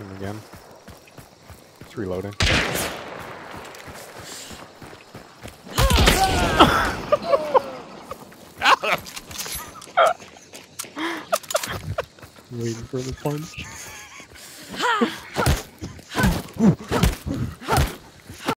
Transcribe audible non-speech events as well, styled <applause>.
him again. It's reloading. Waiting for the punch. <laughs>